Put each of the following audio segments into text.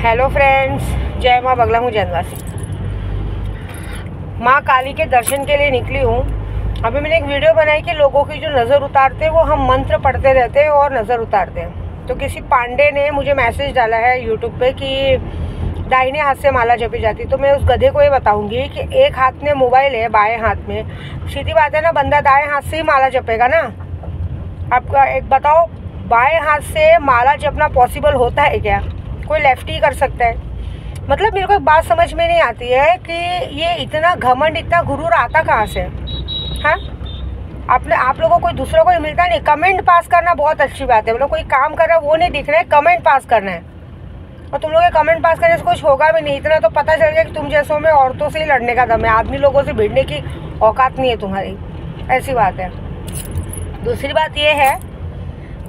Hello friends जय माँ, बगला हूँ जैनवासी। माँ, काली के दर्शन के लिए निकली हूँ। अभी मैंने एक वीडियो बनाई कि लोगों की जो नज़र उतारते हैं, वो हम मंत्र पढ़ते रहते हैं और नज़र उतारते हैं। तो किसी पांडे ने मुझे मैसेज डाला है यूट्यूब पे कि दाहिने हाथ से माला जपी जाती तो मैं उस गधे को ये बताऊँगी कि एक हाथ में मोबाइल है बाएँ हाथ में। सीधी बात है ना, बंदा दाएँ हाथ से ही माला जपेगा ना। आपका एक बताओ, बाएँ हाथ से माला जपना पॉसिबल होता है क्या? कोई लेफ़्ट ही कर सकता है। मतलब मेरे को एक बात समझ में नहीं आती है कि ये इतना घमंड, इतना गुरूर आता कहाँ से? हाँ? आपने, आप लोगों को कोई दूसरों को मिलता नहीं। कमेंट पास करना बहुत अच्छी बात है। मतलब कोई काम कर रहा है, वो नहीं दिख रहा है। कमेंट पास करना है। और तुम लोग कमेंट पास करने से कुछ होगा भी नहीं। इतना तो पता चल गया कि तुम जैसे में औरतों से ही लड़ने का दम है। आदमी लोगों से भिड़ने की औकात नहीं है तुम्हारी। ऐसी बात है। दूसरी बात यह है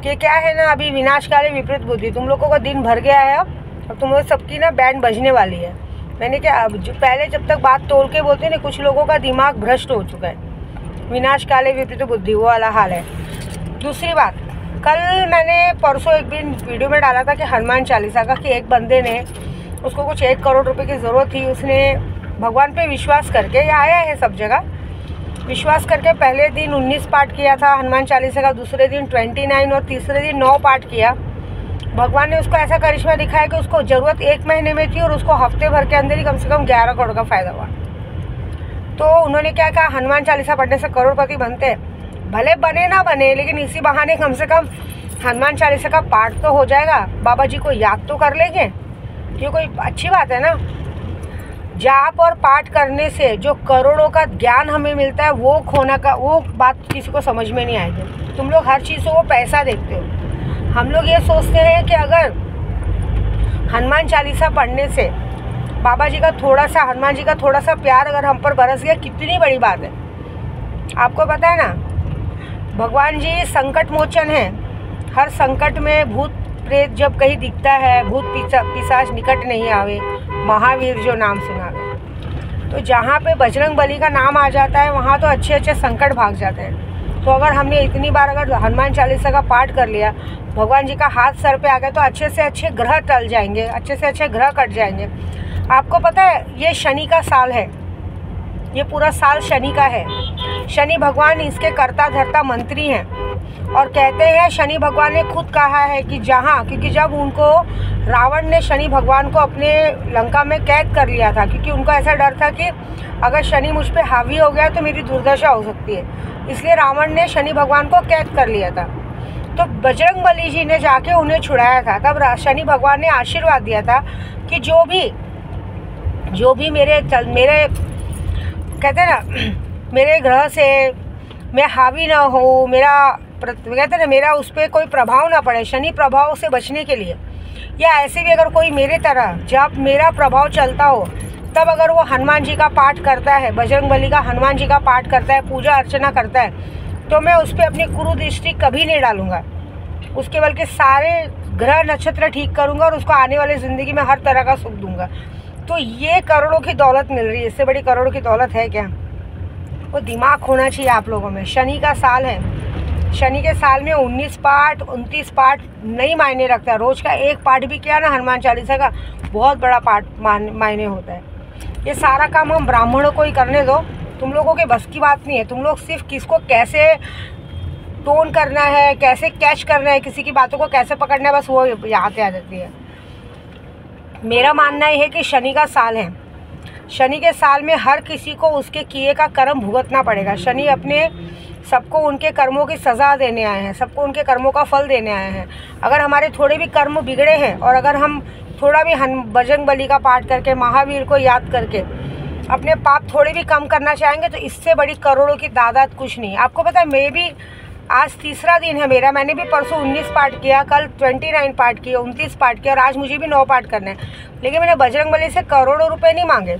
कि क्या है ना, अभी विनाशकारी विपरीत बुद्धि। तुम लोगों का दिन भर गया है अब। अब तुम लोग सबकी ना बैंड बजने वाली है। मैंने क्या, अब जो पहले जब तक बात तोड़ के बोलते ना, कुछ लोगों का दिमाग भ्रष्ट हो चुका है। विनाशकाले विपरीत बुद्धि, वो वाला हाल है। दूसरी बात, कल मैंने परसों एक दिन वीडियो में डाला था कि हनुमान चालीसा का कि एक बंदे ने उसको कुछ एक करोड़ रुपए की ज़रूरत थी। उसने भगवान पे विश्वास करके, ये आया है सब जगह। विश्वास करके पहले दिन 19 पाठ किया था, हनुमान चालीसा का दूसरे दिन 29 और तीसरे दिन 9 पाठ किया। भगवान ने उसको ऐसा करिश्मा दिखाया कि उसको ज़रूरत एक महीने में थी और उसको हफ़्ते भर के अंदर ही कम से कम ग्यारह करोड़ का फ़ायदा हुआ। तो उन्होंने क्या कहा? हनुमान चालीसा पढ़ने से करोड़पति बनते। हैं भले बने ना बने, लेकिन इसी बहाने कम से कम हनुमान चालीसा का पाठ तो हो जाएगा। बाबा जी को याद तो कर लेंगे। ये कोई अच्छी बात है ना? जाप और पाठ करने से जो करोड़ों का ज्ञान हमें मिलता है, वो खोना का, वो बात किसी को समझ में नहीं आएगी तुम लोग हर चीज़ को वो पैसा देखते हो। हम लोग ये सोचते हैं कि अगर हनुमान चालीसा पढ़ने से बाबा जी का थोड़ा सा, हनुमान जी का थोड़ा सा प्यार अगर हम पर बरस गया, कितनी बड़ी बात है। आपको पता है ना? भगवान जी संकट मोचन है। हर संकट में भूत प्रेत जब कहीं दिखता है, भूत पिशाच निकट नहीं आवे। महावीर जो नाम सुना तो जहाँ पे बजरंग बली का नाम आ जाता है, वहाँ तो अच्छे अच्छे संकट भाग जाते हैं। तो अगर हमने इतनी बार अगर हनुमान चालीसा का पाठ कर लिया, भगवान जी का हाथ सर पे आ गया तो अच्छे से अच्छे ग्रह टल जाएँगे, अच्छे से अच्छे ग्रह कट जाएँगे। आपको पता है, ये शनि का साल है। ये पूरा साल शनि का है। शनि भगवान इसके कर्ता धरता मंत्री हैं। और कहते हैं, शनि भगवान ने खुद कहा है कि जहाँ, क्योंकि जब उनको रावण ने शनि भगवान को अपने लंका में कैद कर लिया था, क्योंकि उनको ऐसा डर था कि अगर शनि मुझ पर हावी हो गया तो मेरी दुर्दशा हो सकती है। इसलिए रावण ने शनि भगवान को कैद कर लिया था। तो बजरंग बली जी ने जाके उन्हें छुड़ाया था। तब शनि भगवान ने आशीर्वाद दिया था कि जो भी जो भी मेरे चल, मेरे, कहते हैं ना, मेरे ग्रह से मैं हावी ना हो, मेरा कहते ना, मेरा उस पर कोई प्रभाव ना पड़े, शनि प्रभाव से बचने के लिए। या ऐसे भी अगर कोई मेरे तरह, जब मेरा प्रभाव चलता हो, तब अगर वो हनुमान जी का पाठ करता है, बजरंग बली का हनुमान जी का पाठ करता है, पूजा अर्चना करता है तो मैं उस पर अपनी कुरु दृष्टि कभी नहीं डालूँगा। उसके बल्कि सारे ग्रह नक्षत्र ठीक करूँगा और उसको आने वाली ज़िंदगी में हर तरह का सुख दूँगा। तो ये करोड़ों की दौलत मिल रही है, इससे बड़ी करोड़ों की दौलत है क्या? वो दिमाग होना चाहिए आप लोगों में। शनि का साल है। शनि के साल में उन्नीस पाठ उनतीस पाठ नहीं मायने रखता। रोज़ का एक पाठ भी क्या ना, हनुमान चालीसा का बहुत बड़ा पाठ मायने होता है। ये सारा काम हम ब्राह्मणों को ही करने दो। तुम लोगों के बस की बात नहीं है। तुम लोग सिर्फ़ किसको कैसे टोन करना है, कैसे कैच करना है, किसी की बातों को कैसे पकड़ना है, बस वो यहाँ पे आ जाती है। मेरा मानना यह है कि शनि का साल है। शनि के साल में हर किसी को उसके किए का कर्म भुगतना पड़ेगा। शनि अपने सबको उनके कर्मों की सज़ा देने आए हैं, सबको उनके कर्मों का फल देने आए हैं। अगर हमारे थोड़े भी कर्म बिगड़े हैं और अगर हम थोड़ा भी हन बजरंग बली का पाठ करके, महावीर को याद करके अपने पाप थोड़े भी कम करना चाहेंगे तो इससे बड़ी करोड़ों की दादात कुछ नहीं। आपको पता है, मैं भी आज तीसरा दिन है मेरा, मैंने भी परसों 19 पाठ किया, कल 29 पाठ किया 29 पाठ किया और आज मुझे भी नौ पाठ करना है। लेकिन मैंने बजरंग बली से करोड़ों रुपए नहीं मांगे।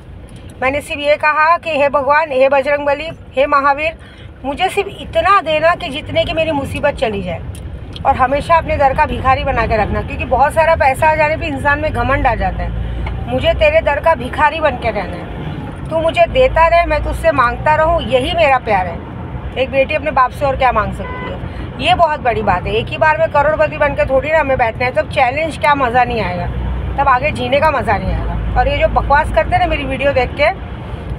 मैंने सिर्फ़ ये कहा कि, हे भगवान, हे बजरंग बली, हे महावीर मुझे सिर्फ़ इतना देना कि जितने की मेरी मुसीबत चली जाए। और हमेशा अपने दर का भिखारी बना के रखना, क्योंकि बहुत सारा पैसा आ जाने पर इंसान में घमंड आ जाता है। मुझे तेरे दर का भिखारी बन के रहना है। तू मुझे देता रहे, मैं तुझसे माँगता रहूँ, यही मेरा प्यार है। एक बेटी अपने बाप से और क्या मांग सकती है? ये बहुत बड़ी बात है। एक ही बार में करोड़पति बन के थोड़ी ना हमें बैठना है, तब चैलेंज क्या मज़ा नहीं आएगा। तब आगे जीने का मज़ा नहीं आएगा। और ये जो बकवास करते ना मेरी वीडियो देख के,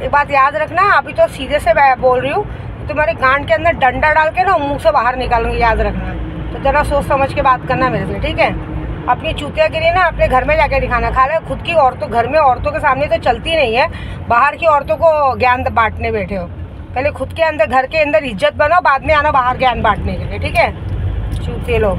एक बात याद रखना, अभी तो सीधे से बोल रही हूँ तुम्हारे गांड के अंदर डंडा डाल के ना मुँह से बाहर निकालूँगी, याद रखना। तो ज़रा सोच समझ के बात करना मेरे से, ठीक है? अपनी चूतिया के लिए ना अपने घर में जाके दिखाना। खा रहे खुद की औरतों, घर में औरतों के सामने तो चलती नहीं है। बाहर की औरतों को ज्ञान बांटने बैठे हो। पहले खुद के अंदर, घर के अंदर इज़्ज़त बनाओ, बाद में आना बाहर ज्ञान बांटने के लिए, ठीक है? चूते लोग।